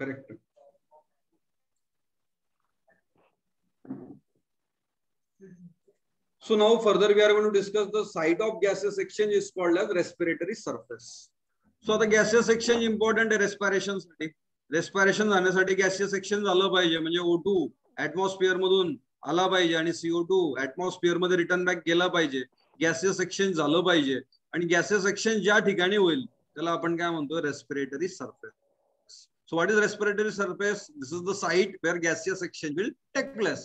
Correct. So now further we are going to discuss the site of gaseous exchange is called as respiratory surface. So the gaseous exchange important आहे रेस्पायरेशनसाठी. Respiration जाण्यासाठी gases exchange झालं पाहिजे. म्हणजे O two atmosphere मधून आला पाहिजे आणि सीओ टू ऍटमॉस्फिअरमध्ये रिटर्न बॅक गेला पाहिजे. गॅसेस एक्सचेंज झालं पाहिजे. आणि गॅसेस एक्सचेंज ज्या ठिकाणी होईल त्याला आपण काय म्हणतो? Respiratory surface so what is respiratory surface this is the site where gaseous exchange will take place.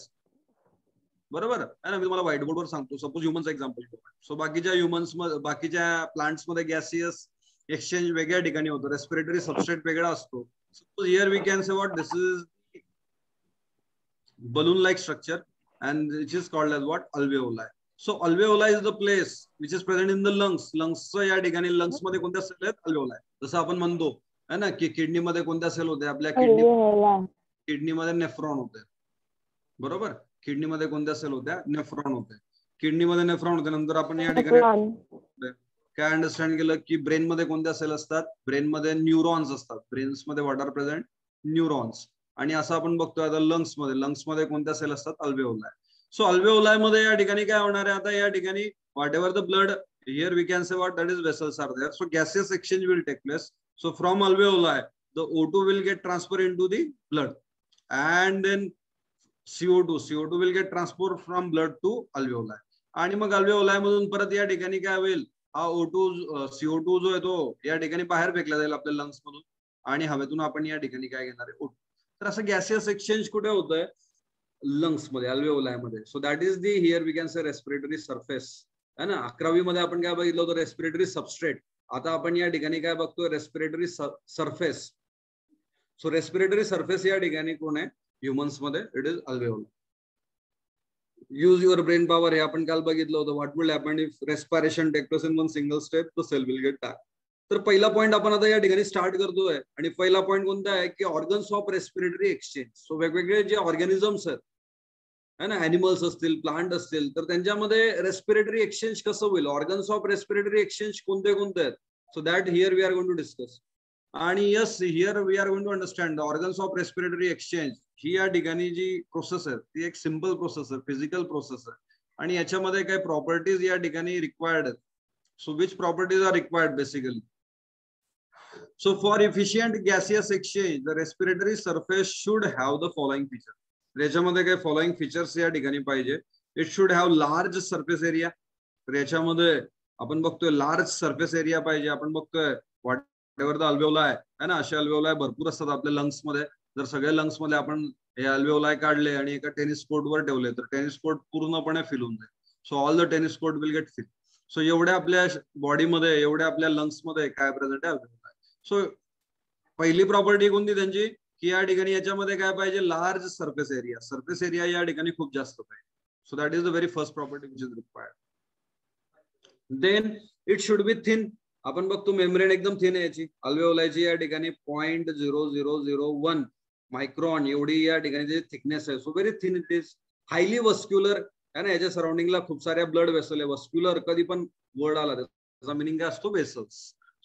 बरोबर? आहे ना? मी तुम्हाला व्हाईट बोर्डवर सांगतो. सपोज ह्युमन्स एक्झाम्पल सो बाकीच्या ह्युमन्स बाकीच्या प्लांट्समध्ये गॅसियस एक्सचेंज वेगळ्या ठिकाणी होतो. रेस्पिरेटरी सबस्ट्रेट वेगळा असतो. Suppose here we can say what this is balloon like structure and which is called as what? Alveoli. So alveola is the place which is present in the lungs lungs या ठिकाणी लंग्समध्ये कोणत्या sale आहेत? Alveoli. जसं आपण म्हणतो है ना की किडनी मध्ये कोणत्या सेल होते? आपल्या किडनी किडनी मध्ये नेफ्रॉन होते. बरोबर? किडनी मध्ये कोणत्या सेल होत्या? नेफ्रॉन होते. किडनी मध्ये नेफ्रॉन होते नंतर आपण या ठिकाणी काय अंडरस्टँड केलं की ब्रेन मध्ये कोणत्या सेल असतात? ब्रेन मध्ये न्यूरॉन्स असतात. ब्रेन्समध्ये वॉट आर प्रेझेंट न्यूरॉन्स आणि असं आपण बघतोय आता लंग्समध्ये. लंग्समध्ये कोणत्या सेल असतात? अल्वेओलाय सो अल्वेओलायमध्ये या ठिकाणी काय होणार आहे? आता या ठिकाणी whatever the blood here we can say what that is vessels are there so gases exchange will take place so from alveoli, the O two will get transfer in to the blood and then CO two CO two will get alveoli. From blood to alveoli आणि मग अल्वेओलाय मधून परत या ठिकाणी काय होईल? हा O two CO to जो आहे तो या ठिकाणी बाहेर फेकला जाईल आपल्या लंग्स मधून. आणि हवेतून आपण या ठिकाणी काय घेणार आहे? तर असं गॅसियस एक्सचेंज कुठे होतंय? लंग्समध्ये अल्वेओलायमध्ये. So that is the here we can say respiratory surface है ना? अकरावी मध्ये आपण काय बघितलं होतं? रेस्पिरेटरी सबस्ट्रेट आता आपण या ठिकाणी काय बघतोय? Respiratory surface so respiratory surface या ठिकाणी कोण आहे? ह्युमन्समध्ये. It is alveoli use your brain power हे आपण काल बघितलं होतं. What will happen if respiration takes in one single step the cell will get टाक तर पहिला पॉईंट आपण आता या ठिकाणी स्टार्ट करतोय. आणि पहिला पॉईंट कोणता आहे? की organs of respiratory exchange so वेगवेगळे जे ऑर्गॅनिझम्स आहेत है ना? अॅनिमल्स असतील प्लांट असतील तर त्यांच्यामध्ये रेस्पिरेटरी एक्सचेंज कसं होईल? ऑर्गन्स ऑफ रेस्पिरेटरी एक्सचेंज कोणते कोणते आहेत? So that here we are going to discuss आणि yes here we are going to understand organs of respiratory exchange ही या ठिकाणी जी प्रोसेस आहे ती एक सिंपल प्रोसेस आहे फिजिकल प्रोसेस आहे आणि याच्यामध्ये काही प्रॉपर्टीज या ठिकाणी रिक्वायर्ड आहेत. So which properties are required basically so for efficient gaseous exchange the respiratory surface should have the following feature याच्यामध्ये काही फॉलोइंग फीचर्स या ठिकाणी पाहिजे. It should have large surface area तर याच्यामध्ये आपण बघतोय लार्ज सरफेस एरिया पाहिजे. आपण बघतोय वॉट एव्हर द आहे. ना? असे अल्वेओलाय भरपूर असतात आपल्या लंग्समध्ये. जर सगळ्या लंग्समध्ये आपण हे अल्वेवलाय काढले आणि एका टेनिस कोर्टवर ठेवले तर टेनिस कोर्ट पूर्णपणे फिल होऊन जाईल. So all the tennis court will get fill so एवढ्या आपल्या बॉडीमध्ये एवढ्या आपल्या लंग्समध्ये काय प्रेझेंट आहे अल्वेओलाय सो पहिली प्रॉपर्टी कोणती त्यांची? की या ठिकाणी याच्यामध्ये काय पाहिजे? Large surface area surface area या ठिकाणी खूप जास्त पाहिजे. So that is the very first property which is required then it should be thin आपण बघतो मेम्ब्रेन एकदम थिन आहे याची. अल्वेओलायची या ठिकाणी point zero zero zero one micron एवढी या ठिकाणी थिकनेस आहे. So very thin it is highly vascular आहे ना याच्या सराउंडिंगला खूप साऱ्या ब्लड वेसल आहे. वस्क्युलर कधी पण वर्ड आला त्याचा मिनिंग काय असतो? वेसल्स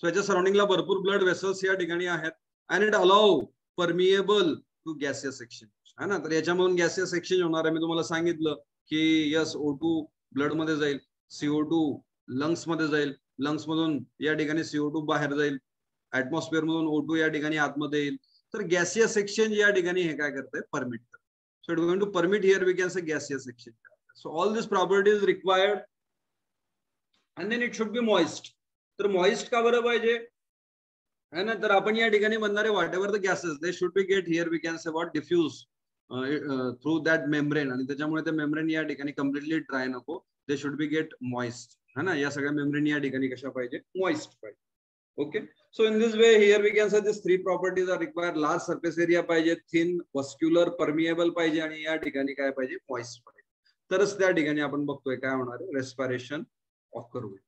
सो याच्या सराउंडिंगला भरपूर ब्लड वेसल्स या ठिकाणी आहेत. And it also permeable to gaseous exchange है ना? तर याच्यामधून गॅसियस एक्सचेंज होणार आहे. मी तुम्हाला सांगितलं की यस ओ टू ब्लडमध्ये जाईल. सीओ टू लंग्समध्ये जाईल. लंग्स मधून या ठिकाणी सीओ टू बाहेर जाईल. ऍटमॉस्फिअर मधून ओ टू या ठिकाणी आतमध्ये येईल. तर गॅसियस एक्सचेंज या ठिकाणी हे काय करतंय? Permit so it going to permit here we can say gaseous exchange so all this properties required and then it should be moist तर मॉइस्ट का बरं पाहिजे? है ना? तर आपण या ठिकाणी बनणारे whatever the gases they should be get here we can say what diffuse through that membrane आणि त्याच्यामुळे ते मेम्ब्रेन या ठिकाणी कम्प्लिटली ड्राय नको. They should be get moist है ना? या सगळ्या मेम्ब्रेन या ठिकाणी कशा पाहिजे? मॉइस्ट पाहिजे. Okay so in this way here we can say this three properties are require large surface area पाहिजे थिन वस्क्युलर परमिएबल पाहिजे आणि या ठिकाणी काय पाहिजे? मॉइस्ट पाहिजे. तरच त्या ठिकाणी आपण बघतोय काय होणार आहे? रेस्पिरेशन ऑकर होईल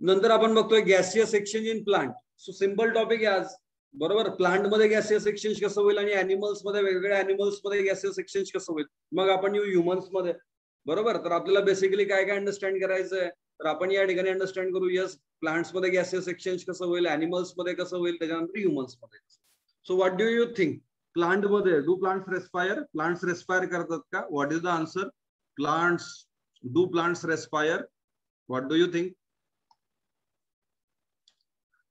नंतर आपण बघतोय gaseous exchange in plant so simple topic आहे आज. बरोबर? प्लांटमध्ये गॅसियस एक्सचेंज कसं होईल आणि अॅनिमल्समध्ये वेगवेगळ्या अॅनिमल्समध्ये गॅसियस एक्सचेंज कसं होईल? मग आपण येऊ ह्युमन्समध्ये. बरोबर. तर आपल्याला बेसिकली काय काय अंडरस्टँड करायचं आहे तर आपण या ठिकाणी अंडरस्टँड करू यस प्लांट्समध्ये गॅसेस एक्सचेंज कसं होईल अॅनिमल्समध्ये कसं होईल त्याच्यानंतर ह्युमन्समध्ये so what do you think प्लांटमध्ये do plants respire plants respire करतात का? What is the answer plants do plants respire what do you think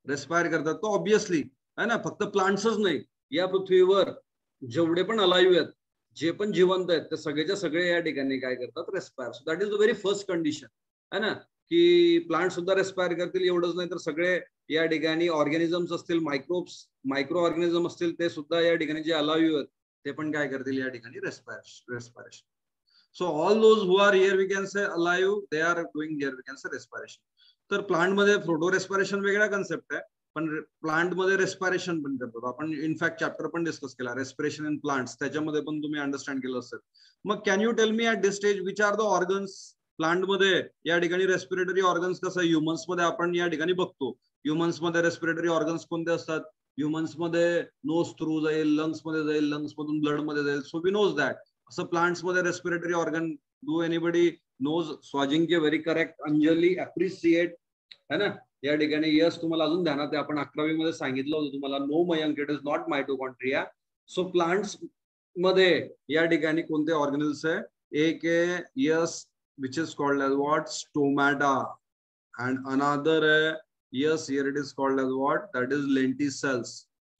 respire करतात. तो ऑब्विसली है ना? फक्त प्लांट्सच नाही. या पृथ्वीवर जेवढे पण अलायू आहेत जे पण जिवंत आहेत ते सगळेच्या सगळे या ठिकाणी काय करतात? Respire so that is the very first condition है ना? की प्लांट सुद्धा रेस्पायर करतील एवढंच नाही तर सगळे या ठिकाणी ऑर्गॅनिझम्स असतील मायक्रोब्स मायक्रो ऑर्गॅनिझम असतील ते सुद्धा या ठिकाणी जे अलाव्यू आहेत ते पण काय करतील? या ठिकाणी respire respiration so all those who are here we can say all you they are doing here we can say respiration तर प्लांटमध्ये फ्रोटो रेस्पायरेशन वेगळा कन्सेप्ट आहे. पण प्लांटमध्ये रेस्पायरेशन पण करतो आपण इनफॅक्ट चॅप्टर पण डिस्कस केला रेस्पिरेशन इन प्लांट्स त्याच्यामध्ये पण तुम्ही अंडरस्टँड केलं असेल. मग can you tell me at this stage which are the organs प्लांटमध्ये या ठिकाणी रेस्पिरेटरी ऑर्गन्स कसं ह्युमन्समध्ये आपण या ठिकाणी बघतो. ह्युमन्समध्ये रेस्पिरेटरी ऑर्गन्स कोणते असतात? ह्युमन्समध्ये नोज थ्रू जाईल लंग्समध्ये जाईल लंग्स मधून ब्लडमध्ये जाईल. सो वी नोज दॅट असं प्लांट्समध्ये respiratory organ do anybody knows स्वाजिंग very correct Anjali appreciate है ना? या ठिकाणी यस तुम्हाला अजून ध्यानात आहे. आपण अकरावी मध्ये सांगितलं होतं तुम्हाला no Mayank it is not mitochondria so प्लांट्समध्ये या ठिकाणी कोणते ऑर्गॅनिल्स आहे? एक आहे yes which is called as what stomata and another yes here it is called as what that is lenticels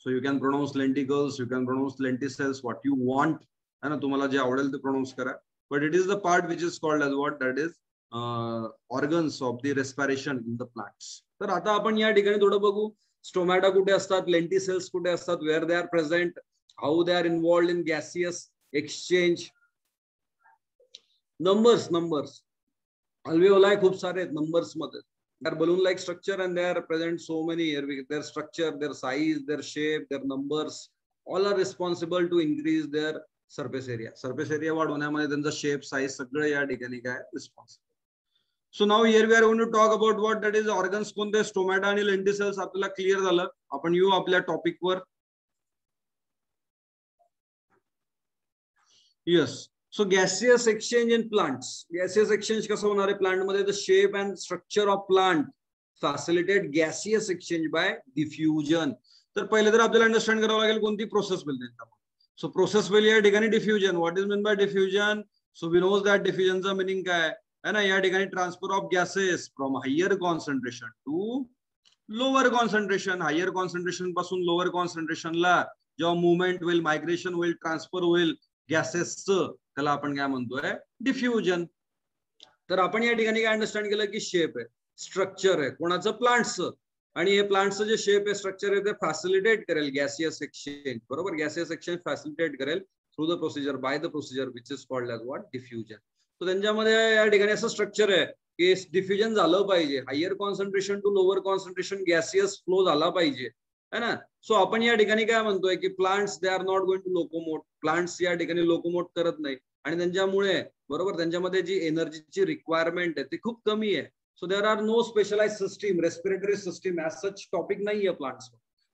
so you can pronounce lenticels you can pronounce lenticels what you want है ना तुम्हाला जे आवडेल ते pronounce करा. But it is the part which is called as what that is organs of the respiration in the plants तर आता आपण या ठिकाणी थोडं बघू. स्टोमॅटा कुठे असतात? लेंटी सेल्स कुठे असतात? Where they are present how they are involved in gaseous exchange numbers numbers alveoli खूप सारे आहेत नंबर्समध्ये. They are balloon like structure and they are present so many their structure their size their shape their numbers all are responsible to increase their surface area surface area वाढवण्यामध्ये त्यांचा shape size सगळं या ठिकाणी काय? Responsible so now here we are going to talk about what that is organs कोणते stomata आणि lenticels आपल्याला clear झालं. आपण येऊ आपल्या टॉपिकवर yes so gaseous exchange in plants gaseous exchange कसं होणार आहे? प्लांटमध्ये the shape and structure of plant facilitate gaseous exchange by diffusion तर पहिले तर आपल्याला अंडरस्टँड करावं लागेल कोणती प्रोसेस होईल त्याच्यामध्ये सो प्रोसेस पहिली या ठिकाणी diffusion what is mean by diffusion so we knows that डिफ्युजनचा meaning काय है ना या ठिकाणी transfer of gases from higher concentration to lower concentration higher कॉन्सन्ट्रेशनपासून lower कॉन्सन्ट्रेशनला जेव्हा मुवमेंट होईल मायग्रेशन होईल ट्रान्सफर होईल गॅसेसचं त्याला आपण काय म्हणतोय? डिफ्युजन तर आपण या ठिकाणी काय अंडरस्टँड केलं की शेप आहे स्ट्रक्चर आहे. कोणाचं? प्लांटचं आणि हे प्लांटचं जे शेप आहे स्ट्रक्चर आहे ते फॅसिलिटेट करेल गॅसियस एक्सचेंज बरोबर? गॅसियस एक्सचेंज फॅसिलिटेट करेल through the procedure by the procedure which is called as what diffusion तर त्यांच्यामध्ये या ठिकाणी असं स्ट्रक्चर आहे की डिफ्युजन झालं पाहिजे. Higher concentration to lower concentration gaseous flow झाला पाहिजे. है ना? सो आपण या ठिकाणी काय म्हणतोय की plants they are not going to locomote plants या ठिकाणी लोकोमोट करत नाही आणि त्यांच्यामुळे बरोबर? त्यांच्यामध्ये जी एनर्जीची रिक्वायरमेंट आहे ती खूप कमी आहे. So there are no specialise system respiratory system as such topic नाही आहे प्लांट्स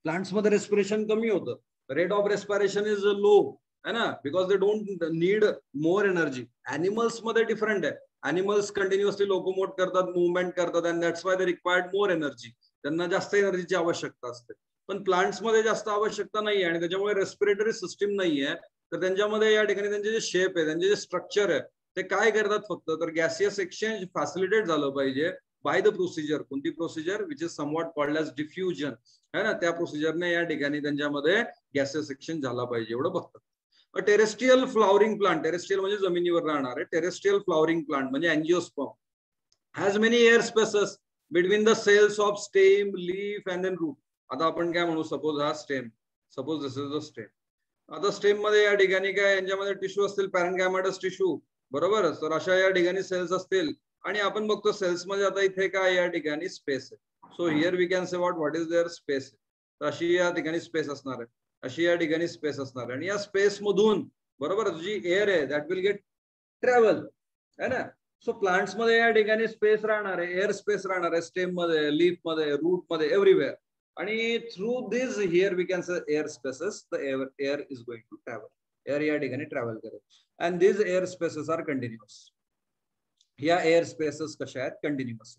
प्लांट्समध्ये रेस्पिरेशन कमी होतं. Rate of respiration is low है ना? Because they don't need more energy अॅनिमल्समध्ये different आहे. अॅनिमल्स कंटिन्युअसली लोकोमोट करतात मुवमेंट करतात and that's why they required more energy त्यांना जास्त एनर्जीची आवश्यकता असते. पण प्लांट्समध्ये जास्त आवश्यकता नाही आणि त्याच्यामुळे रेस्पिरेटरी सिस्टीम नाही आहे तर त्यांच्यामध्ये या ठिकाणी त्यांचे जे शेप आहे त्यांचे जे स्ट्रक्चर आहे ते काय करतात फक्त? तर गॅसियस एक्सचेंज फॅसिलिटेट झालं पाहिजे बाय द प्रोसिजर कोणती procedure which is somewhat called as diffusion है ना? त्या प्रोसिजरने या ठिकाणी त्यांच्यामध्ये गॅसियस एक्सचेंज झाला पाहिजे. एवढं बघतात. टेरेस्ट्रियल फ्लॉवरिंग प्लांट टेरेस्ट्रियल म्हणजे जमिनीवर राहणार आहे. टेरेस्ट्रियल फ्लॉवरिंग प्लांट म्हणजे angiosperm has many air spaces between the cells of stem leaf and then root आता आपण काय म्हणू? सपोज हा stem suppose this is the stem आता स्टेममध्ये या ठिकाणी काय यांच्यामध्ये टिश्यू असतील पॅरनगॅमॅटस टिश्यू बरोबर? तर अशा या ठिकाणी सेल्स असतील. आणि आपण बघतो सेल्समध्ये आता इथे काय या ठिकाणी स्पेस आहे. So here we can say what what is there space तर अशी या ठिकाणी स्पेस असणार आहे. अशी या ठिकाणी स्पेस असणार. आणि या स्पेस मधून बरोबर जी एअर आहे दॅट विल गेट ट्रॅव्हल है ना? सो प्लांट्समध्ये या ठिकाणी स्पेस राहणार आहे एअर स्पेस राहणार आहे स्टेममध्ये लीफमध्ये रूटमध्ये एव्हरीवेअर आणि through this here we can air spaces the air air is going to travel air या ठिकाणी ट्रॅव्हल करेल. And this air spaces are continuous या एअर स्पेसेस कशा आहेत? Continuous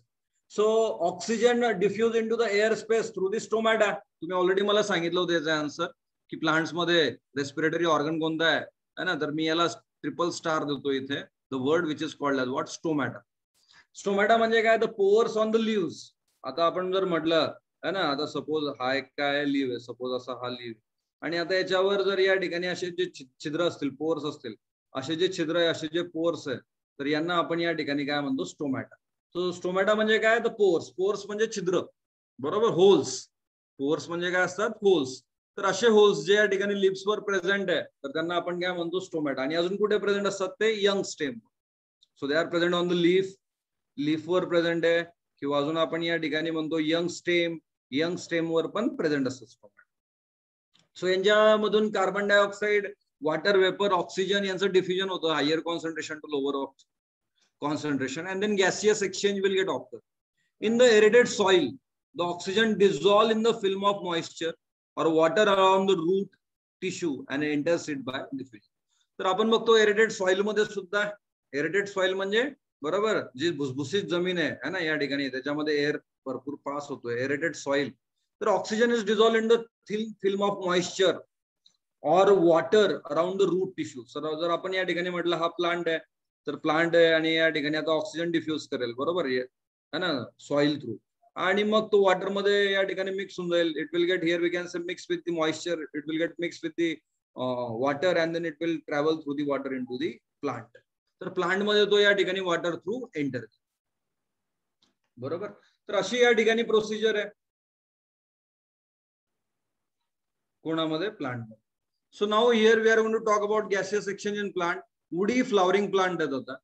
so oxygen diffuse into the air space through the stomata तुम्ही already मला सांगितलं होतं याचा आन्सर की प्लांट्समध्ये रेस्पिरेटरी ऑर्गन कोणता आहे ना? तर मी याला ट्रिपल स्टार देतो इथे. The word which is called what stomata stomata म्हणजे काय? The pores on the leaf आता आपण जर म्हटलं है ना? आता सपोज हा एक काय लिव्ह आहे? सपोज असा हा लिव्ह आणि आता याच्यावर जर या ठिकाणी असे जे छिद्र असतील पोअर्स असतील असे जे छिद्र आहे असे जे पोअर्स आहे तर यांना आपण या ठिकाणी काय म्हणतो? स्टोमॅटा सो स्टोमॅटा म्हणजे काय? द पोर्स पोर्स म्हणजे छिद्र. बरोबर? होल्स पोर्स म्हणजे काय असतात? होल्स तर असे होल्स जे या ठिकाणी लिप्सवर प्रेझेंट आहे तर त्यांना आपण काय म्हणतो स्टोमॅट आणि अजून कुठे प्रेझेंट असतात ते? Young stem so they are present on the leaf लीफवर present आहे. किंवा अजून आपण या ठिकाणी म्हणतो यंग स्टेम यंग स्टेम वर पण प्रेझेंट असतात stomata so यांच्यामधून carbon dioxide water vapour oxygen यांचं डिफ्युजन होतं. Higher concentration to lower concentration and then gaseous exchange will get occur. In the aerated soil the oxygen dissolve in the film of moisture or water around the root tissue and enters it by diffusion. तर आपण बघतो aerated सॉइलमध्ये सुद्धा aerated soil म्हणजे बरोबर जी भुसभुसीत जमीन आहे ना या ठिकाणी. त्याच्यामध्ये एअर भरपूर पास होतोय एरेटेड सॉइल तर oxygen is dissolve in the film of moisture or water around the root tissue sir जर आपण या ठिकाणी म्हटलं हा प्लांट आहे तर प्लांट आहे आणि या ठिकाणी आता ऑक्सिजन डिफ्यूज करेल बरोबर आहे ना सॉइल थ्रू आणि मग तो वॉटरमध्ये या ठिकाणी मिक्स होऊन जाईल. It will get here we can say mix with the moisture it will get mix with the water and then it will travel through the water into the plant तर प्लांटमध्ये तो या ठिकाणी वॉटर थ्रू एंटर बरोबर? तर अशी या ठिकाणी प्रोसिजर आहे. कोणामध्ये? Plant so now here we are gone to talk about gases exchange in plant woody flowering plant आहेत आता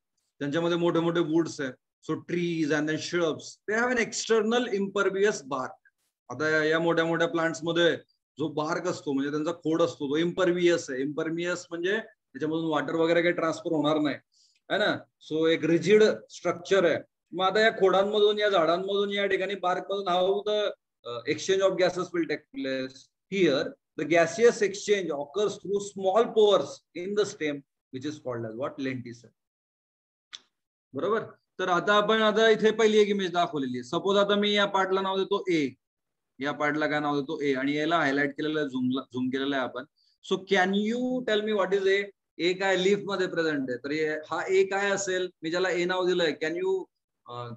त्यांच्यामध्ये मोठे मोठे वुड्स आहेत. So trees and then shrubs they have an external impervious bark आता या मोठ्या मोठ्या प्लांट्समध्ये जो बार्क असतो म्हणजे त्यांचा खोड असतो तो इम्परवियस आहे. इम्परवियस म्हणजे त्याच्यामधून वॉटर वगैरे काही ट्रान्सफर होणार नाही. है ना? सो एक रिजिड स्ट्रक्चर आहे. मग आता या खोडांमधून या झाडांमधून या ठिकाणी बार्क मधून how the exchange of gases will take place here the gaseous exchange occurs through small pores in the stem which is called as what lenticel बरोबर? तर आता आपण आता इथे पहिली एक इमेज दाखवलेली आहे. सपोज आता मी या पार्टला नाव देतो ए या पार्टला काय नाव देतो ए आणि याला हायलाइट केलेलं आहे झूम झूम केलेलं आहे आपण. So can you tell me what is a a काय लिफमध्ये प्रेझेंट आहे. तर हा ए काय असेल? मी ज्याला ए नाव दिलंय can you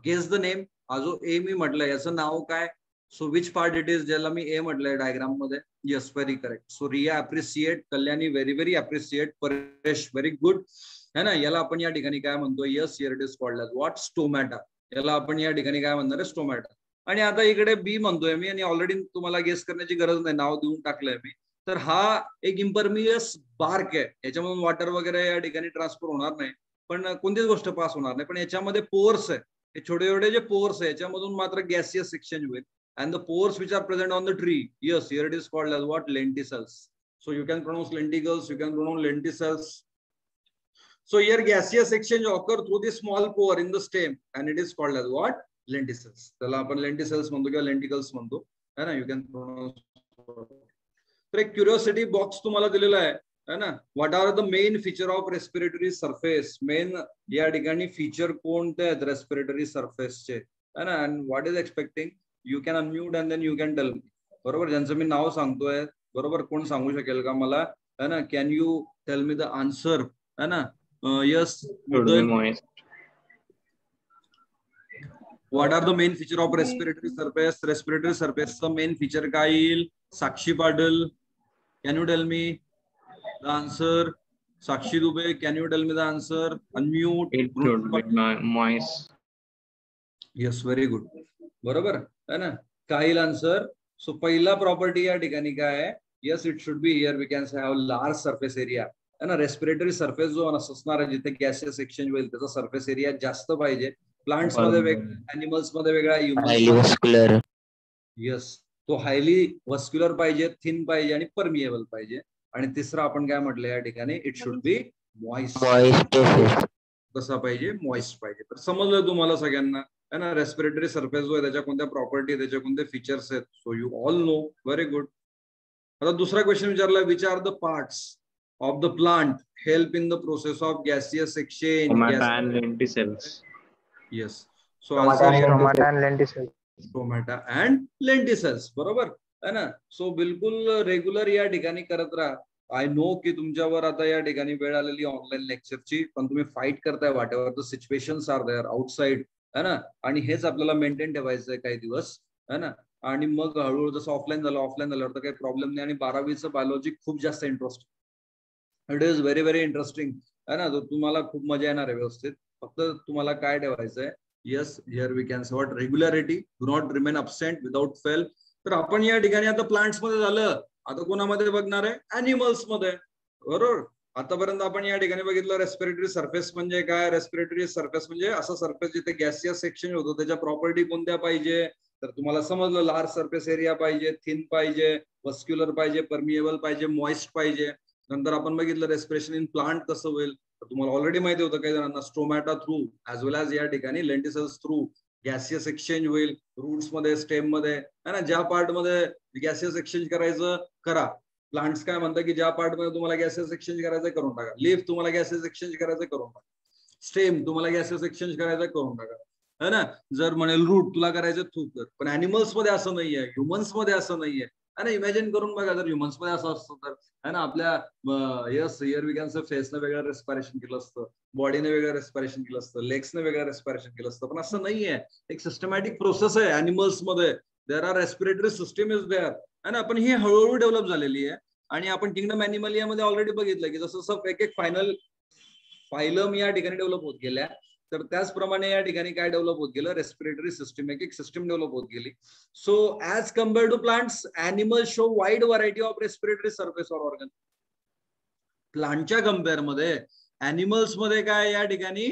guess the name हा जो ए मी म्हटलंय याचं नाव काय? So which part it is ज्याला मी ए म्हटलंय डायग्राममध्ये. Yes very correct so Riya appreciate Kalyani very very appreciate Paresh very good है ना? याला आपण या ठिकाणी काय म्हणतो? Yes here it is called what stomata याला आपण या ठिकाणी काय म्हणणार आहे? स्टोमॅटा आणि आता इकडे बी म्हणतोय मी आणि ऑलरेडी तुम्हाला गेस करण्याची गरज नाही. नाव देऊन टाकलंय मी. तर हा एक इम्परमियस बार्क आहे. याच्यामधून वॉटर वगैरे या ठिकाणी ट्रान्सफर होणार नाही. पण कोणतीच गोष्ट पास होणार नाही. पण याच्यामध्ये पोर्स आहे. हे छोटे छोटे जे पोर्स आहे याच्यामधून मात्र गॅसियस एक्सचेंज होईल. And the pores which are present on the tree yes it is called as what lenticels so you can pronounce lenticels you can can lenticels so here gaseous exchange occur through the small pore in the stem and it is called as what? Lenticels. त्याला आपण lenticels म्हणतो किंवा lenticles म्हणतो. है ना? You can pronounce तर एक curiosity box तुम्हाला दिलेला आहे. है ना? What are the main feature of respiratory surface main या ठिकाणी फीचर कोणते आहेत रेस्पिरेटरी सरफेसचे है ना? And what is expecting you can unmute and then you can tell बरोबर? ज्यांचं मी नाव सांगतोय बरोबर? कोण सांगू शकेल का मला? है ना? Can you tell me the answer है ना? Yes what are the main feature of respiratory surface respiratory सरफेसचं main feature काय येईल Sakshi Patil can you tell me the answer Sakshi Dubey can you tell me the answer unmute yes very good बरोबर है ना काही answer so पहिला property या ठिकाणी काय आहे yes it should be here we can have large surface area है ना रेस्पिरेटरी सर्फेस जो असणार आहे जिथे गॅसेस एक्सचेंज होईल त्याचा सर्फेस एरिया जास्त पाहिजे. प्लांट्समध्ये वेगळा अॅनिमल्समध्ये वेगळा येस तो हायली वस्क्युलर पाहिजे थिन पाहिजे आणि परमिएबल पाहिजे. आणि तिसरं आपण काय म्हटलं या ठिकाणी? इट शुड बी मॉइस्ट कसा पाहिजे मॉइस्ट पाहिजे. तर समजलं तुम्हाला सगळ्यांना. है ना रेस्पिरेटरी सरफेस जो आहे त्याच्या कोणत्या प्रॉपर्टी त्याच्या कोणते फीचर्स आहेत? So you all know very good आता दुसरा क्वेश्चन विचारला which are the parts of the plant help in the process of gaseous exchange yes so stomata and lenticels stomata and lenticels बरोबर? है ना? So बिलकुल regular या ठिकाणी करत राहा. आय नो की तुमच्यावर आता या ठिकाणी वेळ आलेली ऑनलाईन लेक्चरची पण तुम्ही फाईट करताय वाटेवर. The situation are there outside है ना? आणि हेच आपल्याला मेंटेन ठेवायचं आहे काही दिवस है ना? आणि मग हळूहळू जसं ऑफलाईन झालं ऑफलाईन झाल्यावर तर काही प्रॉब्लेम नाही. आणि बारावीचं बायोलॉजी खूप जास्त interest it is very very interesting है ना? तुम्हाला खूप मजा येणार आहे व्यवस्थित. फक्त तुम्हाला काय ठेवायचं आहे yes here we can sort regularity do not remain absent without fail तर आपण या ठिकाणी आता प्लांट्समध्ये झालं. आता कोणामध्ये बघणार आहे? अॅनिमल्समध्ये. बरोबर? आतापर्यंत आपण या ठिकाणी बघितलं रेस्पिरेटरी सर्फेस म्हणजे काय? रेस्पिरेटरी सर्फेस म्हणजे असं सर्फेस जिथे गॅसियस सेक्शन होतो त्याच्या प्रॉपर्टी कोणत्या पाहिजे? तर तुम्हाला समजलं लार्ज सर्फेस एरिया पाहिजे थिन पाहिजे वस्क्युलर पाहिजे परमिएबल पाहिजे मॉइस्ट पाहिजे. नंतर आपण बघितलं रेस्पिरेशन इन प्लांट कसं होईल? तर तुम्हाला ऑलरेडी माहिती होतं काही जणांना stomata through as well as या ठिकाणी लेंटिसल्स थ्रू गॅसियस एक्सचेंज होईल रूट्समध्ये स्टेममध्ये है ना? ज्या पार्टमध्ये गॅसियस एक्सचेंज करायचं करा. प्लांट्स काय म्हणतात की ज्या पार्टमध्ये तुम्हाला गॅसेस एक्सचेंज करायचं करून टाका. लिफ तुम्हाला गॅसेस एक्सचेंज करायचं करून टाका. स्टेम तुम्हाला गॅसेस एक्सचेंज करायचं करून टाका. है ना? जर म्हणेल रूट तुला करायचं थूक कर पण अॅनिमल्समध्ये असं नाहीये. ह्युमन्समध्ये असं नाहीये. ना इमॅजिन करून बघा जर ह्युमन्समध्ये असं असतं तर. है ना आपल्या यस इयर विकॅनचं फेसनं वेगळं रेस्पायरेशन केलं असतं. बॉडीने वेगळं रेस्पायरेशन केलं असतं. लेग्सने वेगळं रेस्पायरेशन केलं असतं. पण असं नाहीये. एक सिस्टमॅटिक प्रोसेस आहे अॅनिमल्समध्ये. There are respiratory system is there है ना आपण ही हळूहळू डेव्हलप झालेली आहे. आणि आपण किंगडम अॅनिमल यामध्ये ऑलरेडी बघितलं की जसं जसं एक एक फायनल फायलम या ठिकाणी डेव्हलप होत गेल्या. तर त्याचप्रमाणे या ठिकाणी काय डेव्हलप होत गेलं? रेस्पिरेटरी सिस्टम एक एक सिस्टम डेव्हलप होत गेली. So as compare to plants animal show wide variety of respiratory surface or organ प्लांटच्या कंपेअरमध्ये अॅनिमल्समध्ये काय या ठिकाणी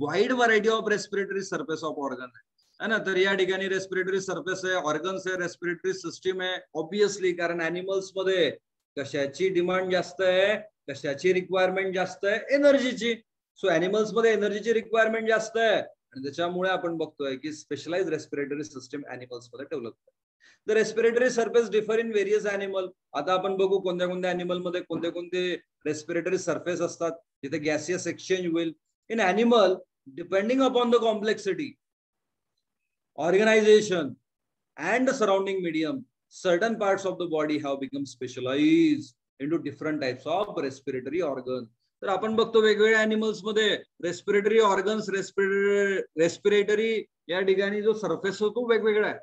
wide variety of respiratory surface of organ आहे. ना? तर या ठिकाणी रेस्पिरेटरी सर्फेस आहे ऑर्गन्स आहे रेस्पिरेटरी सिस्टीम आहे. ऑब्विसली कारण अॅनिमल्समध्ये कशाची डिमांड जास्त आहे कशाची रिक्वायरमेंट जास्त आहे? एनर्जीची सो अॅनिमल्समध्ये एनर्जीची रिक्वायरमेंट जास्त आहे. आणि त्याच्यामुळे आपण बघतोय की specialise respiratory system अॅनिमल्समध्ये develop the respiratory surface differ in various animal आता आपण बघू कोणत्या कोणत्या अॅनिमलमध्ये कोणते कोणते रेस्पिरेटरी सर्फेस असतात. जिथे गॅसियस एक्सचेंज होईल. In animal depending upon the complexity organisation and surrounding medium certain parts of the body have become specialized into different types of respiratory organs. तर आपण बघतो वेगवेगळ्या अॅनिमल्समध्ये रेस्पिरेटरी ऑर्गन्स रेस्पिरेटरी रेस्पिरेटरी या ठिकाणी जो सरफेस होतो वेगवेगळा आहे.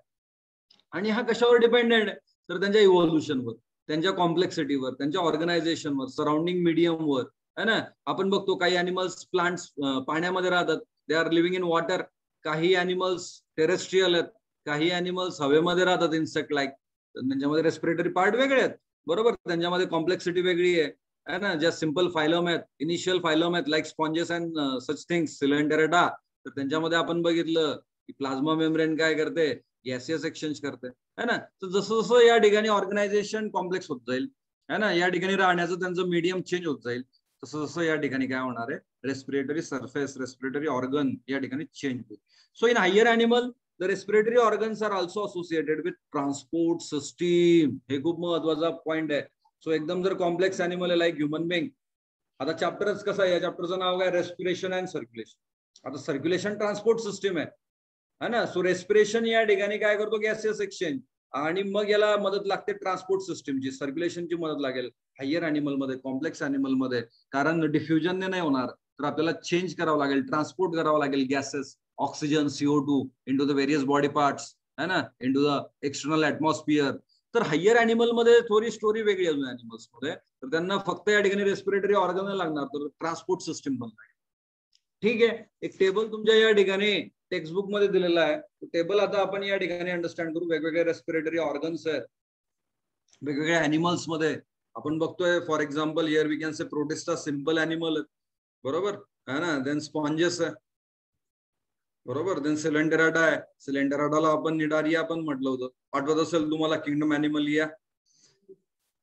आणि हा कशावर डिपेंडेंट आहे? तर त्यांच्या इव्हॉल्युशनवर त्यांच्या कॉम्प्लेक्सिटीवर त्यांच्या ऑर्गनायझेशनवर सराउंडिंग मीडियमवर है ना? आपण बघतो काही अॅनिमल्स प्लांट्स पाण्यामध्ये राहतात. They are living in water काही अॅनिमल्स टेरेस्ट्रियल आहेत. काही अॅनिमल्स हवेमध्ये राहतात इन्सेक्ट लाईक त्यांच्यामध्ये रेस्पिरेटरी पार्ट वेगळे आहेत. बरोबर? त्यांच्यामध्ये कॉम्प्लेक्सिटी वेगळी आहे. है ना ज्या सिंपल फायलम आहेत इनिशियल फायलम आहेत like sponges and such things coelenterata तर त्यांच्यामध्ये आपण बघितलं की प्लाझ्मा मेम्ब्रेन काय करते? गॅसियस एक्सचेंज करते. है ना? तर जसं जसं या ठिकाणी ऑर्गनायझेशन कॉम्प्लेक्स होत जाईल है ना? या ठिकाणी राहण्याचं त्यांचं मीडियम चेंज होत जाईल तसं जसं या ठिकाणी काय होणार आहे? रेस्पिरेटरी सर्फेस रेस्पिरेटरी ऑर्गन या ठिकाणी चेंज होईल. So in higher animal the respiratory organs are also associated with transport system हे खूप महत्त्वाचा पॉईंट आहे. सो एकदम जर कॉम्प्लेक्स अॅनिमल आहे लाईक ह्युमन बिंग आता चॅप्टरच कसं आहे? या चॅप्टरचं नाव काय? रेस्पिरेशन अँड सर्क्युलेशन आता सर्क्युलेशन ट्रान्सपोर्ट सिस्टीम आहे. है ना? सो रेस्पिरेशन या ठिकाणी काय करतो? गॅसियस एक्सचेंज आणि मग याला मदत लागते ट्रान्सपोर्ट सिस्टीमची सर्क्युलेशनची मदत लागेल. हायर अॅनिमलमध्ये कॉम्प्लेक्स अॅनिमलमध्ये. कारण डिफ्युजनने नाही होणार. तर आपल्याला चेंज करावं लागेल. ट्रान्सपोर्ट करावं लागेल gases oxygen CO two into the various body parts है ना? इंटू द एक्सटर्नल ऍटमॉस्फिअर तर हायर अॅनिमलमध्ये थोडी स्टोरी वेगळी अजून अॅनिमल्समध्ये. तर त्यांना फक्त या ठिकाणी रेस्पिरेटरी ऑर्गन लागणार तर ट्रान्सपोर्ट सिस्टीम पण लागेल. ठीक आहे? एक टेबल तुमच्या या ठिकाणी टेक्स्टबुकमध्ये दिलेला आहे. टेबल आता आपण या ठिकाणी अंडरस्टँड करू. वेगवेगळे रेस्पिरेटरी ऑर्गन्स आहेत. वेगवेगळ्या अॅनिमल्समध्ये. आपण बघतोय for example here we can say protista simple animal बरोबर? है ना? देन स्पॉन्जेस आहे. बरोबर? देन सिलेंडराडा आहे. सिलेंडराडाला आपण निडारिया पण म्हटलं होतं. आठवत असेल तुम्हाला किंगडम अॅनिमलिया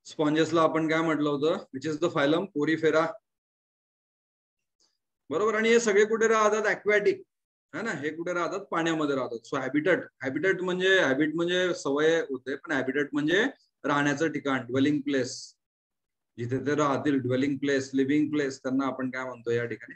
स्पॉन्जेसला आपण काय म्हटलं होतं? Which is the phylum porifera बरोबर? आणि हे सगळे कुठे राहतात? अॅक्वॅटिक है ना? हे कुठे राहतात? पाण्यामध्ये राहतात. सो हॅबिटट हॅबिटट म्हणजे हॅबिट म्हणजे सवय होते पण हॅबिटट म्हणजे राहण्याचं ठिकाण ड्वेलिंग प्लेस जिथे ते राहतील ड्वेलिंग प्लेस लिव्हिंग प्लेस त्यांना आपण काय म्हणतो या ठिकाणी?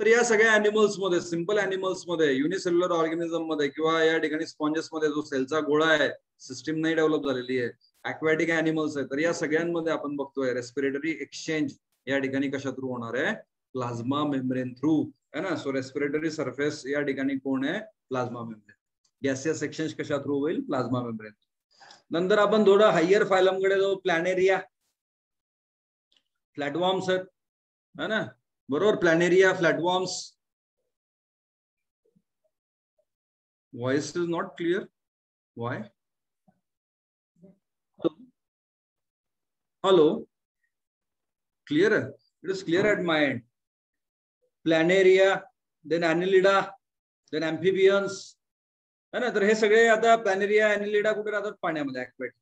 तर या सगळ्या अॅनिमल्समध्ये सिंपल अॅनिमल्समध्ये युनिसेल्युलर ऑर्गॅनिझममध्ये किंवा या ठिकाणी स्पॉन्जेसमध्ये जो सेलचा गोळा आहे सिस्टीम नाही डेव्हलप झालेली आहे अॅक्वॅटिक अॅनिमल्स आहे तर या सगळ्यांमध्ये आपण बघतोय रेस्पिरेटरी एक्सचेंज या ठिकाणी कशा थ्रू होणार आहे? प्लाझ्मा मेम्ब्रेन थ्रू है ना? सो रेस्पिरेटरी सरफेस या ठिकाणी कोण आहे? प्लाझ्मा मेम्ब्रेन गॅसियस एक्सचेंज कशा थ्रू होईल? प्लाझ्मा मेम्ब्रेन नंतर आपण थोडं हायर फायलमकडे जाऊ. प्लॅनेरिया फ्लॅटवॉर्म्स आहेत. है ना? बरोबर planaria flatworms voice is not clear why hello clear it is clear at my end planaria then annelida then amphibians है ना? तर हे सगळे आता प्लॅनेरिया अॅनिलिडा कुठे राहतात? पाण्यामध्ये ऍक्वॅटिक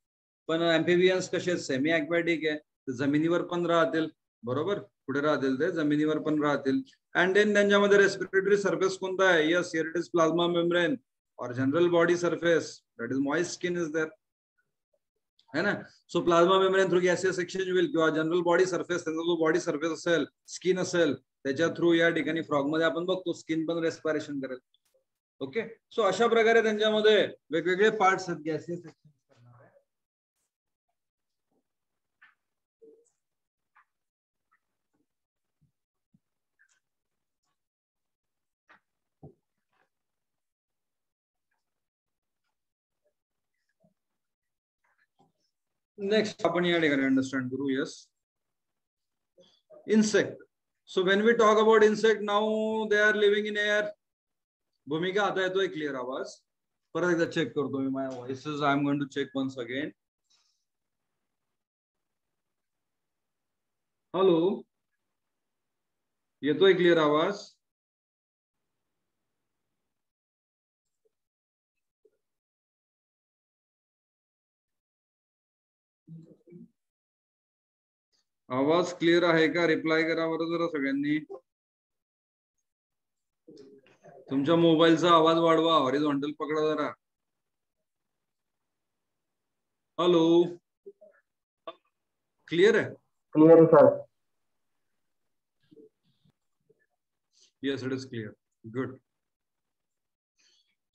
पण अँफिबियन्स कसे सेमी ऍक्वॅटिक आहे. जमिनीवर पण पुढे राहतील ते जमिनीवर पण राहतील. अँड देन त्यांच्यामध्ये रेस्पिरेटरी सर्फेस कोणता आहे? Yes here it is plasma membrane और general body surface that is moist skin is there है ना? So plasma membrane through gaseous exchange होईल किंवा जनरल बॉडी सर्फेस त्यांचा जो बॉडी सर्फेस असेल स्किन असेल त्याच्या थ्रू या ठिकाणी फ्रॉगमध्ये आपण बघतो स्किन पण रेस्पिरेशन करेल. ओके सो अशा प्रकारे त्यांच्यामध्ये वेगवेगळे पार्ट्स आहेत गॅसियस नेक्स्ट आपण या ठिकाणी अंडरस्टँड करू yes insect so when we talk about insect now they are living in air भूमिका आता येतोय क्लिअर आवाज. परत एकदा चेक करतो मी voice voices I am going to check once again hello येतोय क्लिअर आवाज? आवाज क्लिअर आहे का? रिप्लाय करा बरं जरा सगळ्यांनी. तुमच्या मोबाईलचा आवाज वाढवा हॉरिझॉन्टल पकडा जरा. हॅलो क्लिअर आहे? Clear sir yes it is clear good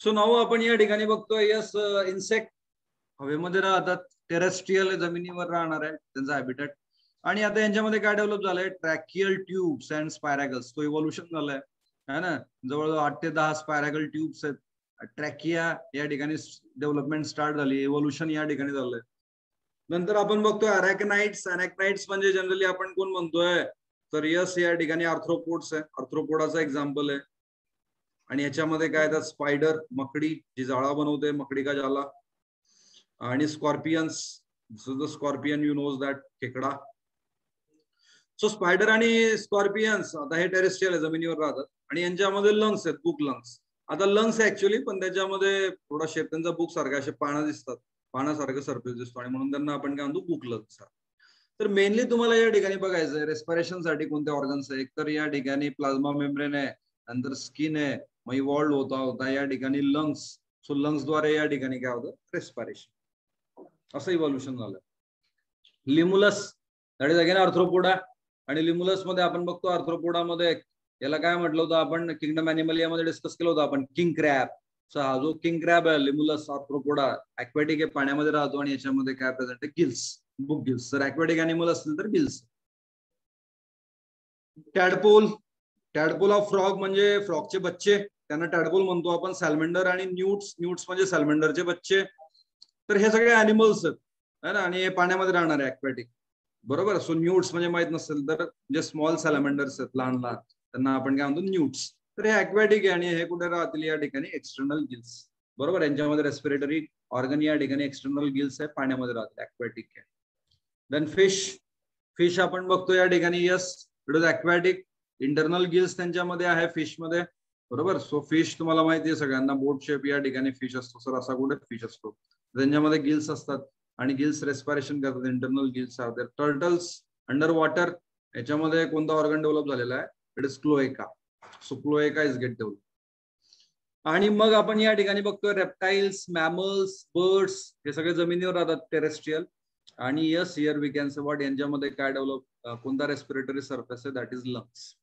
so नाव आपण या ठिकाणी बघतोय यस इन्सेक्ट हवेमध्ये राहतात. टेरेस्ट्रियल जमिनीवर राहणार आहे. त्यांचा हॅबिटेट आणि आता यांच्यामध्ये काय डेव्हलप झालंय? ट्रॅकियल ट्यूब्स अँड स्पायरॅगल्स तो इव्हॉल्युशन झालाय. है ना? जवळजवळ आठ ते दहा स्पायरॅगल ट्यूब्स आहेत. ट्रॅकिया या ठिकाणी डेव्हलपमेंट स्टार्ट झाली. इव्होल्युशन या ठिकाणी झालंय. नंतर आपण बघतोय अरॅकनाइट्स अरॅकनाइट्स म्हणजे जनरली आपण कोण म्हणतोय? तर यस या ठिकाणी आर्थ्रोपोड्स आहे. आर्थ्रोपोडाचा एक्झाम्पल आहे. आणि याच्यामध्ये काय तर स्पायडर मकडी जी जाळा बनवते मकडी का जाला आणि scorpions scorpion you knows that खेकडा. सो स्पायडर आणि स्कॉर्पियन्स आता हे टेरेस्ट्रियल आहे जमिनीवर राहतात. आणि यांच्यामध्ये लंग्स आहेत बुक लंग्स आता लंग्स ऍक्च्युली पण त्याच्यामध्ये थोडा शेप त्यांचा बुक सारखा असे पानं दिसतात. पानासारखं सरफेस दिसतो. आणि म्हणून त्यांना आपण काय म्हणतो बुक लंग्स तर मेनली तुम्हाला या ठिकाणी बघायचं आहे रेस्पिरेशनसाठी कोणते ऑर्गन्स आहे एकतर या ठिकाणी प्लाझ्मा मेम्ब्रेन आहे नंतर स्किन आहे. मग इव्हॉल्ड होता होता या ठिकाणी लंग्स सो लंग्सद्वारे या ठिकाणी काय होतं? रेस्पिरेशन असं इव्हॉल्युशन झालं. Limulus that is again arthropoda आणि लिमुलसमध्ये आपण बघतो आर्थ्रोपोडामध्ये याला काय म्हटलं होतं आपण? किंगडम अॅनिमल यामध्ये डिस्कस केलं होतं आपण. किंग क्रॅब हा जो किंग क्रॅब आहे लिमुलस आर्थ्रोपोडा अॅक्वॅटिक आहे पाण्यामध्ये राहतो आणि याच्यामध्ये काय प्रेझेंट आहे? गिल्स बुक गिल्स जर अॅक्वॅटिक अॅनिमल असतील तर gills tadpole tadpole of frog म्हणजे फ्रॉगचे बच्चे. त्यांना टॅडपोल म्हणतो आपण. सॅल्मेंडर आणि न्यूट्स न्यूट्स म्हणजे सॅल्मेंडरचे बच्चे. तर हे सगळे अॅनिमल्स आहेत. ना? आणि हे पाण्यामध्ये राहणार आहे अक्वॅटिक बरोबर सो न्यूट्स म्हणजे माहीत नसेल तर जे स्मॉल सॅलमेंडर्स आहेत लहान लहान त्यांना आपण काय म्हणतो न्यूट्स तर हे अक्वॅटिक आहे आणि हे कुठे राहतील? या ठिकाणी एक्सटर्नल गिल्स बरोबर यांच्यामध्ये रेस्पिरेटरी ऑर्गन या ठिकाणी एक्सटर्नल गिल्स आहे. पाण्यामध्ये राहतील. अक्वॅटिक आहे. देन फिश फिश आपण बघतो या ठिकाणी. Yes it is aquatic internal gills त्यांच्यामध्ये आहे फिशमध्ये बरोबर? सो फिश तुम्हाला माहिती आहे सगळ्यांना. बोट शेप या ठिकाणी फिश असतो. सर असा कुठे? फिश असतो. त्यांच्यामध्ये गिल्स असतात. आणि गिल्स रेस्पिरेशन करतात internal gills are turtles under water याच्यामध्ये कोणता ऑर्गन डेव्हलप झालेला आहे? It is cloaca so cloaca is get develop आणि मग आपण या ठिकाणी बघतोय रेप्टाईल्स मॅमल्स बर्ड्स हे सगळे जमिनीवर राहतात टेरेस्ट्रियल आणि yes here we can say what यांच्यामध्ये काय डेव्हलप कोणता रेस्पिरेटरी सर्फेस आहे? दॅट इज लंग्स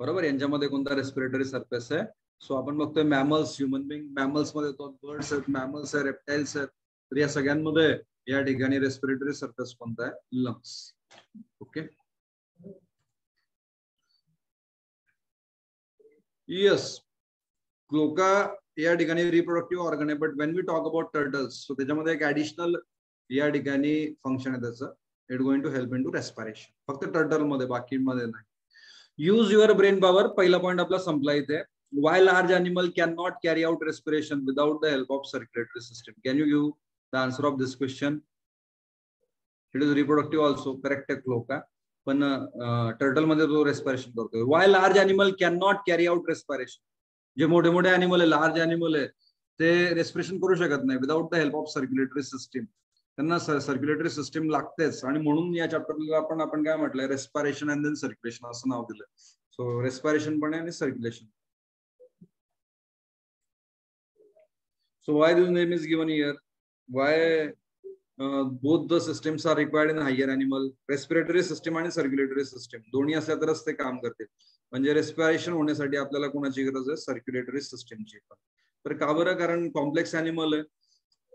बरोबर? यांच्यामध्ये कोणता रेस्पिरेटरी सर्फेस आहे? सो आपण बघतोय मॅमल्स ह्युमन बिंग मॅमल्समध्ये येतो बर्ड्स आहेत मॅमल्स आहे रेप्टाईल्स आहेत. तर या सगळ्यांमध्ये या ठिकाणी रेस्पिरेटरी सर्कस कोणता आहे? लंग्स ओके येस क्लोका या ठिकाणी रिप्रोडक्टिव्ह ऑर्गन आहे but when we talk about turtles so त्याच्यामध्ये एक ऍडिशनल या ठिकाणी फंक्शन आहे त्याचं. It going to help in to respiration फक्त टर्टलमध्ये बाकी मध्ये नाही. यूज युअर ब्रेन पॉवर पहिला पॉईंट आपला संपला इथे. Why large animal can not carry out respiration without the help of circulatory system can you give the answer of this question. It is reproductive also correct आहे. पण टर्टलमध्ये तो respiration करतोय. Why large animal can not carry out respiration जे मोठे मोठे animal आहे large animal आहे ते रेस्पिरेशन करू शकत नाही without the help of circulatory system त्यांना सर्क्युलेटरी सिस्टीम लागतेच. आणि म्हणून या चॅप्टरला आपण आपण काय म्हटलंय? रेस्पिरेशन अँड देन सर्क्युलेशन असं नाव दिलंय. सो रेस्पिरेशन पण आहे आणि circulation so why this name is given here why both the systems are required in higher animal respiratory system आणि सर्क्युलेटरी सिस्टम दोन्ही असल्या तरच ते काम करतील. म्हणजे रेस्पिरेशन होण्यासाठी आपल्याला कोणाची गरज आहे? सर्क्युलेटरी सिस्टमची पण तर का बरं? कारण कॉम्प्लेक्स अॅनिमल आहे.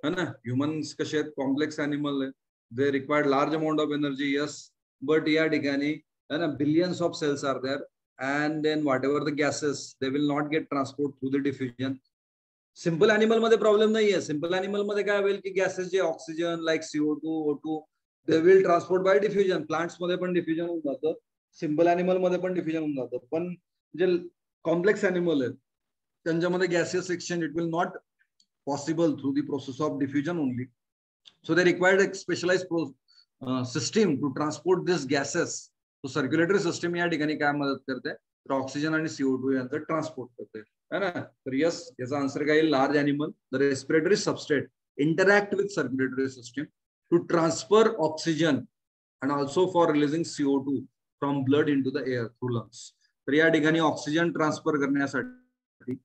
है ना? ह्युमन्स कसे आहेत? कॉम्प्लेक्स अॅनिमल आहे. They required large amount of energy yes but या ठिकाणी है ना? Billions of cells are there and then whatever the gases they will not get transport through the diffusion simple अॅनिमलमध्ये problem नाहीये simple अॅनिमलमध्ये काय होईल की गॅसेस जे oxygen like CO two O two they will transport by diffusion प्लांट्समध्ये पण diffusion होऊन जातं. Simple अॅनिमलमध्ये पण डिफ्युजन होऊन जातं. पण जे कॉम्प्लेक्स अॅनिमल आहेत त्यांच्यामध्ये gases exchange it will not possible through the process of diffusion only so they required a specialized pro, to transport this gases circulatory gases. या ठिकाणी काय मदत करते? तर ऑक्सिजन आणि सीओ टू यांचं ट्रान्सपोर्ट करते है ना? तर यस याचा आन्सर काय येईल? Large animal the respiratory substrate interact with circulatory system to transfer oxygen and also for releasing CO two from blood in to the air through lungs तर या ठिकाणी ऑक्सिजन ट्रान्सफर करण्यासाठी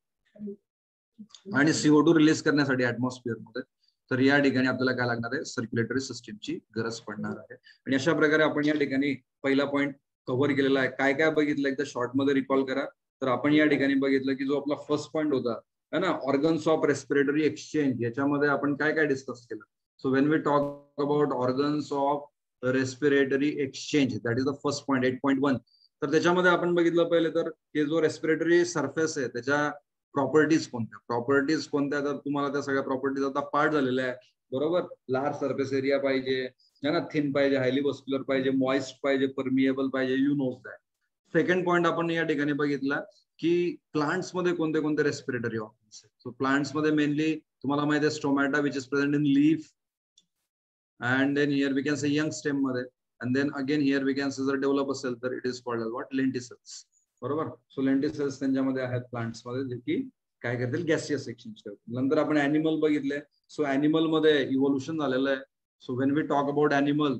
आणि सीओ टू रिलीज करण्यासाठी ऍटमॉस्फिअरमध्ये तर या ठिकाणी आपल्याला काय लागणार आहे? सर्क्युलेटरी सिस्टीमची गरज पडणार आहे. आणि अशा प्रकारे आपण या ठिकाणी पहिला पॉईंट कव्हर केलेला आहे. काय काय बघितलं? एकदा शॉर्टमध्ये रिकॉल करा. तर आपण या ठिकाणी बघितलं की जो आपला फर्स्ट पॉईंट होता है ना? ऑर्गन्स ऑफ रेस्पिरेटरी एक्सचेंज याच्यामध्ये आपण काय काय डिस्कस केलं? So when we talk about organs of respiratory exchange that is the first point eight point one तर त्याच्यामध्ये आपण बघितलं पहिले तर हे जो रेस्पिरेटरी सरफेस आहे त्याच्या प्रॉपर्टीज कोणत्या? प्रॉपर्टीज कोणत्या? तर तुम्हाला त्या सगळ्या प्रॉपर्टीज आता पार्ट झालेल्या आहे. बरोबर? लार्ज सरफेस एरिया पाहिजे. ना थिन पाहिजे हायली वस्क्युलर पाहिजे मॉइस्ट पाहिजे परमिएबल पाहिजे you knows that second point आपण या ठिकाणी बघितला की प्लांट्समध्ये कोणते कोणते रेस्पिरेटरी ऑर्गन्स सो प्लांट्समध्ये मेनली तुम्हाला माहिती आहे stomata which is present in leaf and then here we can say young स्टेममध्ये. And then again here we can say जर डेव्हलप असेल तर it is called what lenticels बरोबर? सो लेंटिसेल्स त्यांच्यामध्ये आहेत प्लांट्समध्ये जे की काय करतील? गॅसियस एक्सचेंज करतील. नंतर आपण अॅनिमल बघितले सो अॅनिमलमध्ये इव्होल्युशन झालेलं आहे. So when we talk about animal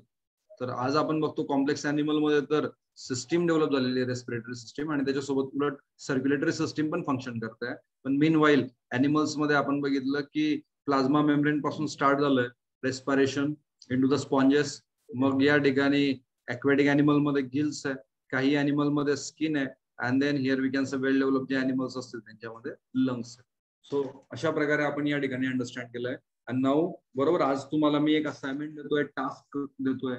तर आज आपण बघतो कॉम्प्लेक्स अॅनिमलमध्ये तर सिस्टीम डेव्हलप झालेली आहे रेस्पिरेटरी सिस्टीम आणि त्याच्यासोबत उलट सर्क्युलेटरी सिस्टीम पण फंक्शन करत आहे पण मेन वाईल अॅनिमल्समध्ये आपण बघितलं की प्लाझ्मा मेम्ब्रेन पासून स्टार्ट झालंय respiration in to the sponges मग या ठिकाणी अक्वॅटिक अॅनिमलमध्ये गिल्स आहे काही अॅनिमलमध्ये स्किन आहे and then here we can say well develop जे अॅनिमल्स असतील त्यांच्यामध्ये लंग्स सो अशा प्रकारे आपण या ठिकाणी अंडरस्टँड केलंय. आणि नाऊ बरोबर आज तुम्हाला मी एक असाइनमेंट देतोय टास्क देतोय.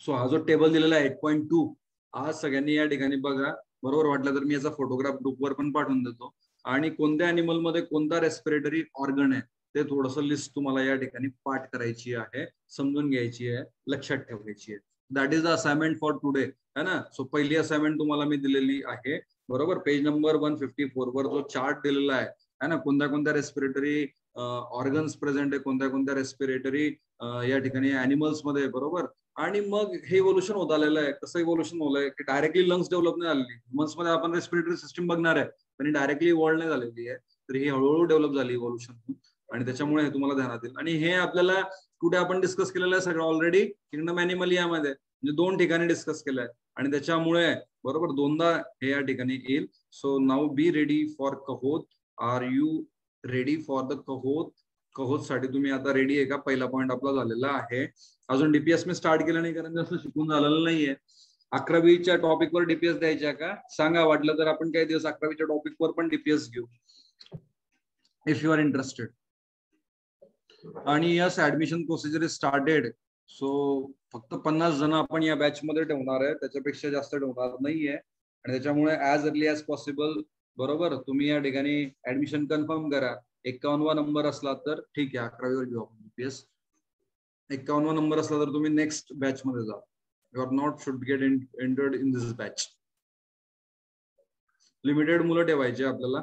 सो हा जो टेबल दिलेला आहे एट पॉईंट टू आज सगळ्यांनी या ठिकाणी बघा. बरोबर वाटलं तर मी याचा फोटोग्राफ ग्रुपवर पण पाठवून देतो. आणि कोणत्या अॅनिमलमध्ये कोणता रेस्पिरेटरी ऑर्गन आहे ते थोडस लिस्ट तुम्हाला या ठिकाणी पाठ करायची आहे समजून घ्यायची आहे लक्षात ठेवायची आहे. That is the assignment for today है ना? सो पहिली असाइनमेंट तुम्हाला मी दिलेली आहे. बरोबर? Page number one fifty four वर जो चार्ट दिलेला आहे है ना? कोणत्या कोणत्या रेस्पिरेटरी ऑर्गन्स प्रेझेंट आहे कोणत्या कोणत्या रेस्पिरेटरी या ठिकाणी अॅनिमल्समध्ये बरोबर? आणि मग हे इव्होल्युशन होत आलेलं आहे. कसं इव्होल्युशन होलंय की डायरेक्टली लंग्स डेव्हलप नाही झालेली. ह्युमन्समध्ये आपण रेस्पिरेटरी सिस्टीम बघणार आहे पण डायरेक्टली इव्हॉल्व नाही झालेली आहे. तर ही हळूहळू डेव्हलप झाली इव्होल्युशन आणि त्याच्यामुळे हे तुम्हाला ध्यानात येईल. आणि हे आपल्याला कुठे आपण डिस्कस केलेलं आहे सगळं ऑलरेडी किंगडम अॅनिमल यामध्ये. म्हणजे दोन ठिकाणी डिस्कस केलं आहे. आणि त्याच्यामुळे बरोबर? दोनदा हे या ठिकाणी येईल. So now be ready for Kahoot are you ready for the Kahoot Kahoot साठी तुम्ही आता रेडी आहे का? पहिला पॉईंट आपला झालेला आहे. अजून डीपीएस मी स्टार्ट केलं नाही कारण जास्त शिकून झालेलं नाहीये. अकरावीच्या टॉपिकवर डीपीएस द्यायच्या का? सांगा वाटलं तर आपण काही दिवस अकरावीच्या टॉपिकवर पण डीपीएस घेऊ. इफ यू आर इंटरेस्टेड आणि yes admission procedure is started so फक्त पन्नास जण आपण या बॅच मध्ये ठेवणार आहे. त्याच्यापेक्षा जास्त ठेवणार नाहीये. आणि त्याच्यामुळे ऍज अर्ली ऍज पॉसिबल बरोबर? तुम्ही या ठिकाणी ऍडमिशन कन्फर्म करा. एक्कावनवा नंबर असला तर ठीक आहे अकरावीवर घेऊ आपण युपीएस नंबर असला तर तुम्ही नेक्स्ट बॅच मध्ये जा. You are not should get entered in this batch limited मुलं ठेवायचे आपल्याला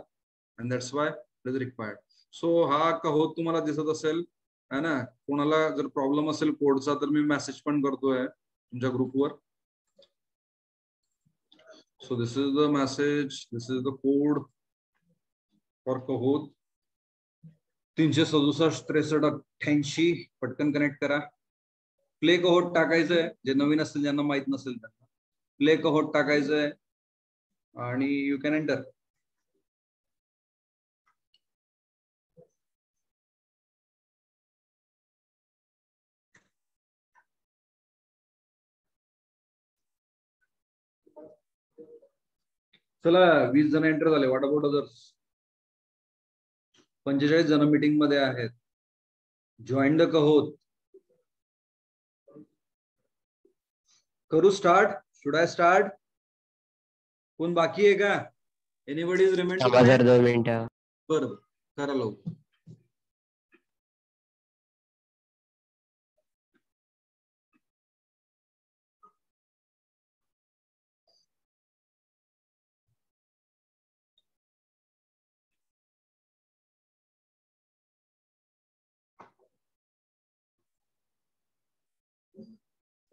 and that's why is required so हा कहोत तुम्हाला दिसत असेल है ना? कोणाला जर प्रॉब्लेम असेल कोडचा तर मी मेसेज पण करतोय तुमच्या ग्रुपवर so this is the message. This is the code for Kahoot. तीनशे सदुसष्ट त्रेसष्ट अठ्ठ्याऐंशी पटकन कनेक्ट करा प्ले कहोट टाकायचंय जे नवीन असतील ज्यांना माहीत नसेल त्यांना प्ले कहोट टाकायचंय आणि यू कॅन एंटर चला वीस जण एंटर झाले. वाट अबाउट अदर्स पंचेचाळीस जण मीटिंगमध्ये आहेत. जॉईन द कहोत करू स्टार्ट शुड आय स्टार्ट कोण बाकी आहे का? एनीबडी इज मिनिटं बरं करा लवकर.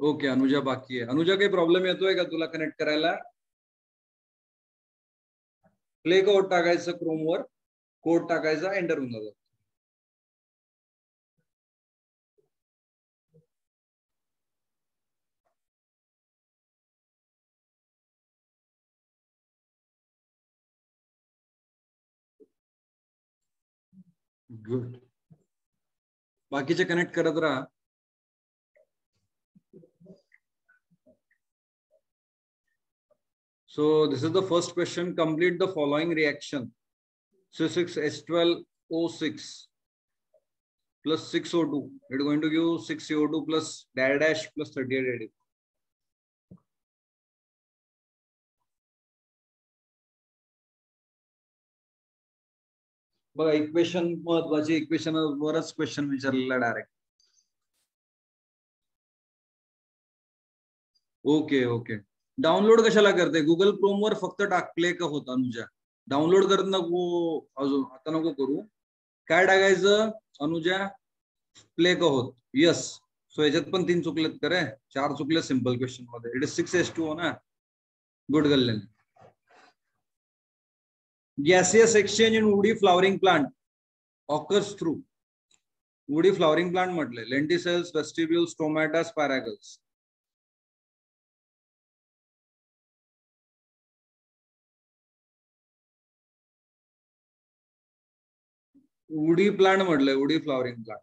ओके अनुजा बाकी आहे. अनुजा काही प्रॉब्लेम येतोय का तुला कनेक्ट करायला? प्ले कोड टाकायचं क्रोम वर. कोड टाकायचा एंटर होऊन जातो. गुड बाकीचे कनेक्ट करत राहा. So this is the first question. Complete the following reaction. C6H12O6 plus 6O2. It is going to give 6CO2 plus dash dash plus 38 AD. बघा equation महत्वाची इक्वेशन वरच क्वेश्चन विचारलेला डायरेक्ट ओके ओके डाउनलोड कशाला करते? Google Chrome वर फक्त टाकले का होता अनुजा? डाउनलोड करत नको अजून आता नको करू. काय टाकायचं? अनुजा प्ले का होत? यस सो याच्यात पण तीन चुकलेत करे चार चुकले simple क्वेश्चनमध्ये. It is six S two ना? Good गल्लेन. Gaseous exchange in woody flowering plant occurs through woody flowering plant म्हटले लेंटिसेल्स वेस्टिब्युल्स टोमॅटास पॅरागल्स उडी प्लांट म्हटलंय उडी फ्लॉवरिंग प्लांट.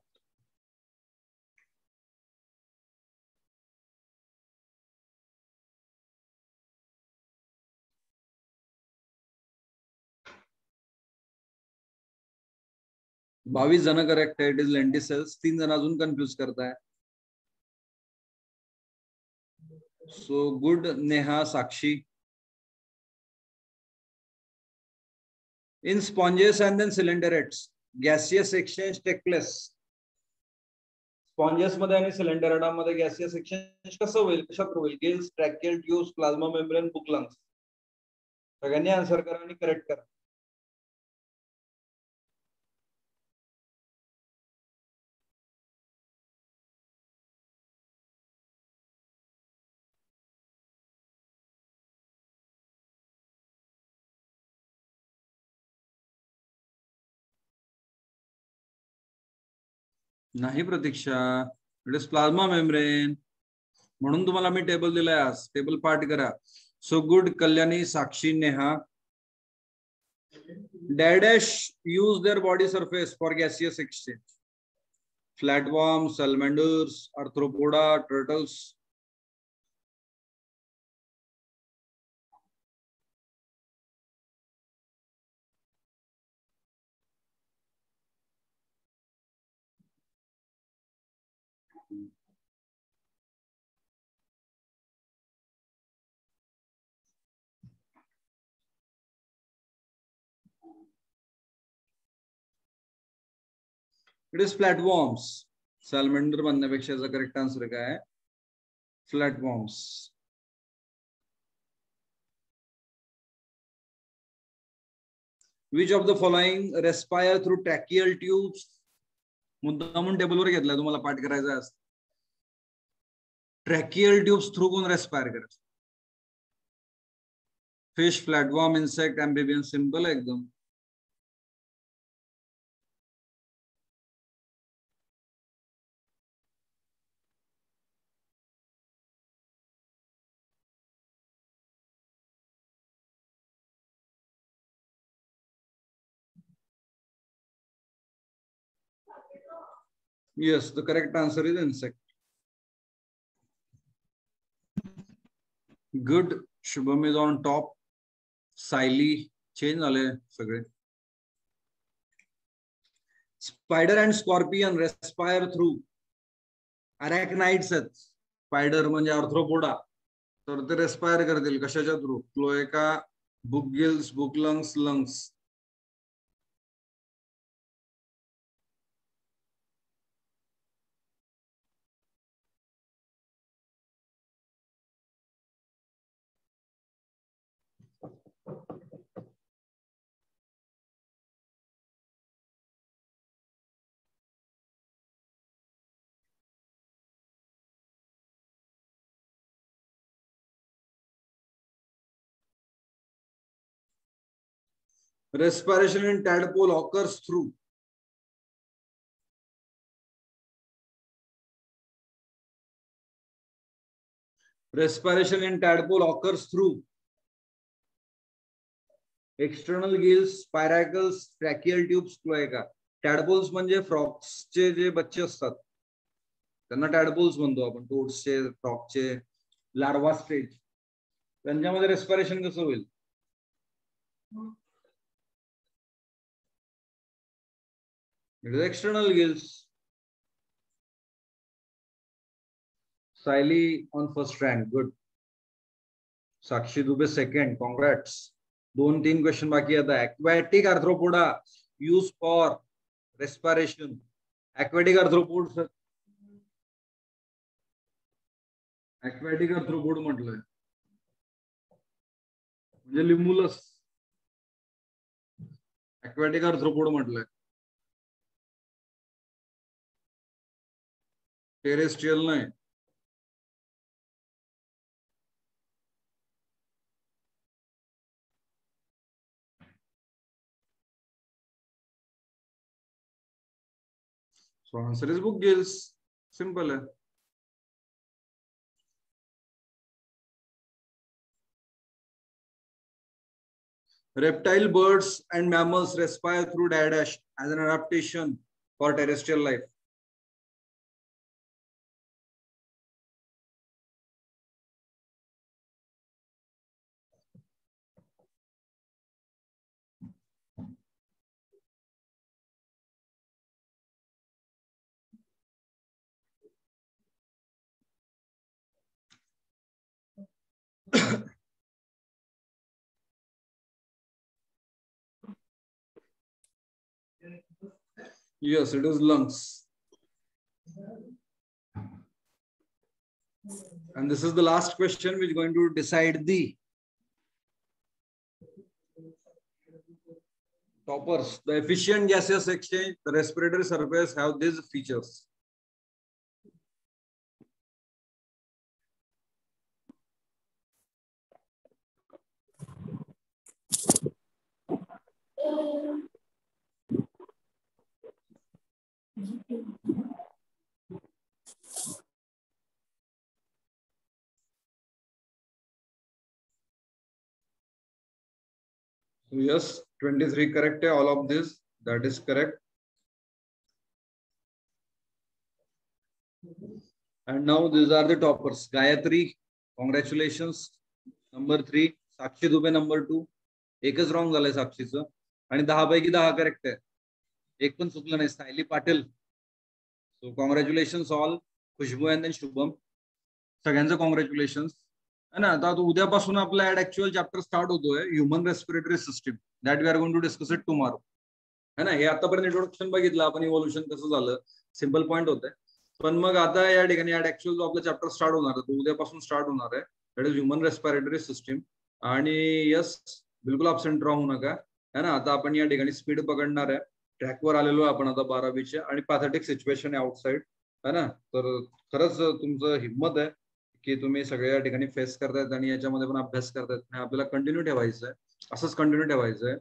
बावीस जण करेक्ट आहे इट इज लेंटिसेल्स तीन जण अजून कन्फ्युज करताय. So good Neha Sakshi. In and then cylinder cylinderates. Gaseous exchange takes. place sponges मध्ये आणि सिलेंडरडा मध्ये गॅसियस एक्सचेंज कसं होईल कशात होईल? Gills tracheal tubes plasma membrane book lungs सगळ्यांनी आन्सर करा आणि करेक्ट करा. नाही Pratiksha. It is plasma membrane म्हणून तुम्हाला मी टेबल दिलाय आज. टेबल पाठ करा. So good Kalyani Sakshi Neha. Dash use their body surface for gaseous exchange flatworm salamanders Arthropoda turtles it is flatworms salamander बनण्यापेक्षा याचा करेक्ट आन्सर काय आहे flatworms which of the following respire through tracheal tubes म्हणून टेबलवर घेतलाय, तुम्हाला पाठ करायचा असत ट्रॅकियल ट्यूब्स थ्रू कोण रेस्पायर करायचं fish flatworm insect amphibian simple एकदम. Yes, the correct answer is insect. Good. Shubham is on top. Siley change झाले सगळे spider and scorpion respire through arachnids आहेत. स्पायडर म्हणजे आर्थ्रोपोडा तर ते रेस्पायर करतील. कशाच्या through cloaca book gills book lungs lungs Respiration in tadpole occurs through respiration in tadpole occurs through external gills spiracles tracheal tubes cloaca tadpoles म्हणजे फ्रॉक्सचे जे बच्चे असतात, त्यांना टॅडपोल्स म्हणतो आपण. टोड्सचे फ्रॉकचे लार्वा स्टेज त्यांच्यामध्ये रेस्पिरेशन कसं होईल? It is external gills. Siley on first rank. Good. Sakshi Dubey second. Congrats. दोन तीन क्वेश्चन बाकी आता aquatic arthropoda used for respiration. Aquatic arthropods. Aquatic arthropod म्हटलंय म्हणजे लिम्बुलस aquatic arthropod म्हटलंय टेरेस्ट्रियल नाही So answer is book gills. Simple है. Reptile birds and mammals respire through diadash as an adaptation for terrestrial life. Yes, it is lungs. And this is the last question which is going to decide the toppers. The efficient gaseous exchange, the respiratory surface have these features. So yes, 23 correct. All of this, that is correct. And now these are the toppers. Gayatri, congratulations. Number three, Sakshi Dubey number two. एकच wrong झालंय साक्षीचं आणि दहा पैकी दहा correct आहे एक पण चुकलं नाही Sayali Patil so congratulation all Khushboo and Shubham सगळ्यांचं कॉंग्रॅच्युलेशन ना? आता उद्यापासून आपला ऍड ऍक्च्युअल चॅप्टर स्टार्ट होतोय human respiratory system that we are going to discuss it tomorrow है ना? हे आतापर्यंत इंट्रोडक्शन बघितलं आपण इव्होल्युशन कसं झालं सिंपल पॉईंट होते पण मग आता या ठिकाणी ऍक्च्युअल जो आपला चॅप्टर स्टार्ट होणार तो उद्यापासून स्टार्ट होणार आहे. That is human respiratory system आणि यस बिलकुल अबसेंट राहू नका. है ना? आता आपण या ठिकाणी स्पीड पकडणार आहे. ट्रॅकवर आलेलो आहे आपण आता बारावीच्या आणि पॅथेटिक सिच्युएशन आहे आउटसाईड है ना? तर खरंच तुमचं हिंमत आहे. की तुम्ही सगळ्या ठिकाणी फेस करतायत आणि याच्यामध्ये पण अभ्यास करतायत. आणि आपल्याला कंटिन्यू ठेवायचं आहे असंच कंटिन्यू ठेवायचं आहे